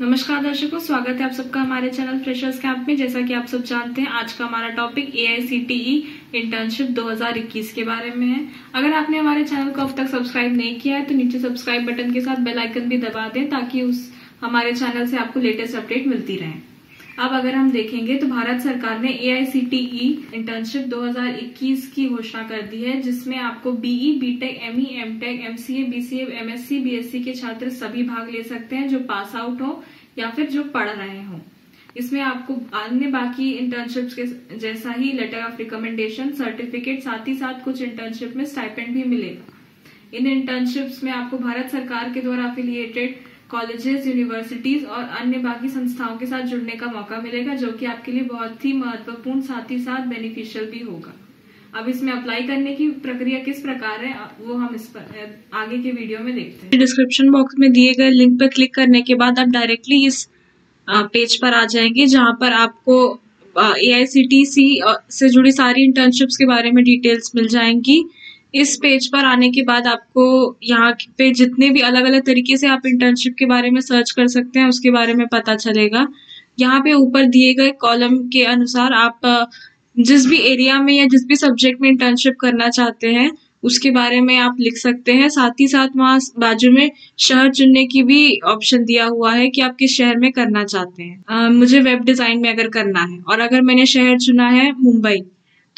नमस्कार दर्शकों, स्वागत है आप सबका हमारे चैनल फ्रेशर्स कैंप में। जैसा कि आप सब जानते हैं, आज का हमारा topic A I C T internship 2021 के बारे में है। अगर आपने हमारे चैनल को अब तक सब्सक्राइब नहीं किया है तो नीचे सब्सक्राइब बटन के साथ बेल आइकन भी दबा दें, ताकि उस हमारे चैनल से आपको लेटेस्ट अपडेट मिलती रहे। अब अगर हम देखेंगे तो भारत सरकार ने ए आई सी टी इंटर्नशिप 2021 की घोषणा कर दी है, जिसमें आपको BE BTech ME MTech MCA BCA MSc BSc के छात्र सभी भाग ले सकते हैं जो पास आउट हो या फिर जो पढ़ रहे हो। इसमें आपको अन्य बाकी इंटर्नशिप के जैसा ही लेटर ऑफ़ रिकमेंडेशन सर्टिफिकेट साथ ही साथ कुछ इंटर्नशिप में स्टाइपेंड भी मिलेगा। इन इंटर्नशिप्स में आपको भारत सरकार के द्वारा अफिलिएटेड कॉलेजेस यूनिवर्सिटीज और अन्य बाकी संस्थाओं के साथ जुड़ने का मौका मिलेगा, जो कि आपके लिए बहुत ही महत्वपूर्ण, साथ ही साथ बेनिफिशियल भी होगा। अब इसमें अप्लाई करने की प्रक्रिया किस प्रकार है, वो हम इस पर आगे के वीडियो में देखते हैं। डिस्क्रिप्शन बॉक्स में दिए गए लिंक पर क्लिक करने के बाद आप डायरेक्टली इस पेज पर आ जाएँगे, जहाँ पर आपको ए आई सी टी सी से जुड़ी सारी इंटर्नशिप्स के बारे में डिटेल्स मिल जाएँगी। इस पेज पर आने के बाद आपको यहाँ पे जितने भी अलग अलग तरीके से आप इंटर्नशिप के बारे में सर्च कर सकते हैं उसके बारे में पता चलेगा। यहाँ पे ऊपर दिए गए कॉलम के अनुसार आप जिस भी एरिया में या जिस भी सब्जेक्ट में इंटर्नशिप करना चाहते हैं उसके बारे में आप लिख सकते हैं। साथ ही साथ वहाँ बाजू में शहर चुनने की भी ऑप्शन दिया हुआ है कि आप किस शहर में करना चाहते हैं। आ, मुझे वेब डिज़ाइन में अगर करना है और अगर मैंने शहर चुना है मुंबई।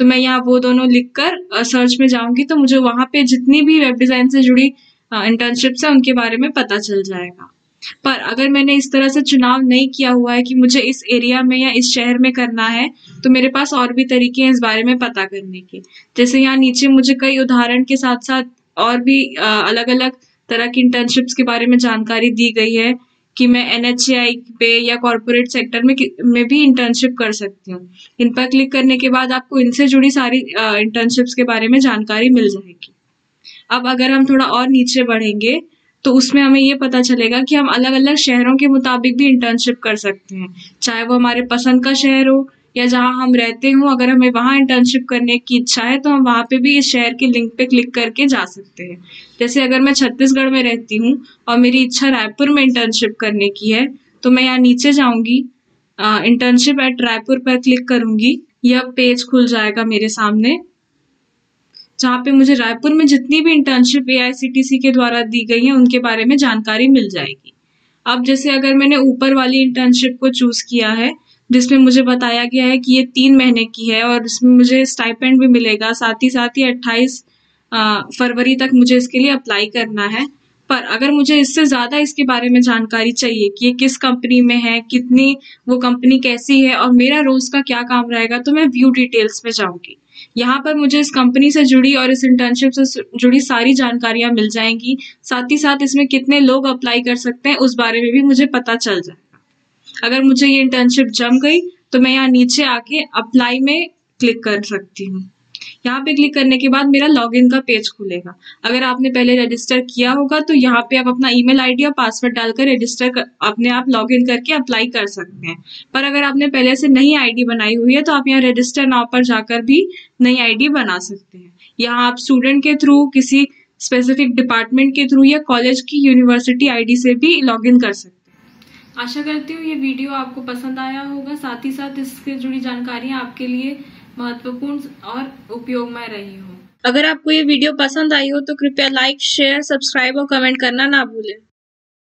तो मैं यहाँ वो दोनों लिखकर सर्च में जाऊँगी तो मुझे वहाँ पे जितनी भी वेब डिज़ाइन से जुड़ी इंटर्नशिप्स है, उनके बारे में पता चल जाएगा। पर अगर मैंने इस तरह से चुनाव नहीं किया हुआ है कि मुझे इस एरिया में या इस शहर में करना है तो मेरे पास और भी तरीके हैं इस बारे में पता करने के। जैसे यहाँ नीचे मुझे कई उदाहरण के साथ साथ और भी अलग अलग तरह की इंटर्नशिप्स के बारे में जानकारी दी गई है। कि मैं एन पे या कॉरपोरेट सेक्टर में में भी इंटर्नशिप कर सकती हूँ। इन पर क्लिक करने के बाद आपको इनसे जुड़ी सारी इंटर्नशिप्स के बारे में जानकारी मिल जाएगी। अब अगर हम थोड़ा और नीचे बढ़ेंगे तो उसमें हमें ये पता चलेगा कि हम अलग अलग शहरों के मुताबिक भी इंटर्नशिप कर सकते हैं। चाहे वो हमारे पसंद का शहर हो या जहाँ हम रहते हों, अगर हमें वहाँ इंटर्नशिप करने की इच्छा है तो हम वहाँ पे भी इस शहर के लिंक पे क्लिक करके जा सकते हैं। जैसे अगर मैं छत्तीसगढ़ में रहती हूँ और मेरी इच्छा रायपुर में इंटर्नशिप करने की है तो मैं यहाँ नीचे जाऊँगी इंटर्नशिप एट रायपुर पर क्लिक करूँगी, यह पेज खुल जाएगा मेरे सामने, जहाँ पे मुझे रायपुर में जितनी भी इंटर्नशिप ए के द्वारा दी गई है, उनके बारे में जानकारी मिल जाएगी। अब जैसे अगर मैंने ऊपर वाली इंटर्नशिप को चूज़ किया है जिसमें मुझे बताया गया है कि ये तीन महीने की है और इसमें मुझे स्टाइपेंड भी मिलेगा। साथ ही साथ ही अट्ठाईस फरवरी तक मुझे इसके लिए अप्लाई करना है। पर अगर मुझे इससे ज़्यादा इसके बारे में जानकारी चाहिए कि ये किस कंपनी में है, कितनी, वो कंपनी कैसी है और मेरा रोज का क्या काम रहेगा तो मैं व्यू डिटेल्स में जाऊँगी। यहाँ पर मुझे इस कंपनी से जुड़ी और इस इंटर्नशिप से जुड़ी सारी जानकारियाँ मिल जाएँगी। साथ ही साथ इसमें कितने लोग अप्लाई कर सकते हैं, उस बारे में भी मुझे पता चल जाए। अगर मुझे ये इंटर्नशिप जम गई तो मैं यहाँ नीचे आके अप्लाई में क्लिक कर सकती हूँ। यहाँ पे क्लिक करने के बाद मेरा लॉगिन का पेज खुलेगा। अगर आपने पहले रजिस्टर किया होगा तो यहाँ पे आप अपना ईमेल आईडी और पासवर्ड डालकर रजिस्टर कर, अपने आप लॉगिन करके अप्लाई कर सकते हैं। पर अगर आपने पहले से नई आईडी बनाई हुई है तो आप यहाँ रजिस्टर नाव पर जाकर भी नई आईडी बना सकते हैं। यहाँ आप स्टूडेंट के थ्रू किसी स्पेसिफिक डिपार्टमेंट के थ्रू या कॉलेज की यूनिवर्सिटी आईडी से भी लॉगिन कर सकते हैं। आशा करती हूँ ये वीडियो आपको पसंद आया होगा। साथ ही साथ इससे जुड़ी जानकारियाँ आपके लिए महत्वपूर्ण और उपयोग में रही हो। अगर आपको ये वीडियो पसंद आई हो तो कृपया लाइक शेयर सब्सक्राइब और कमेंट करना ना भूलें।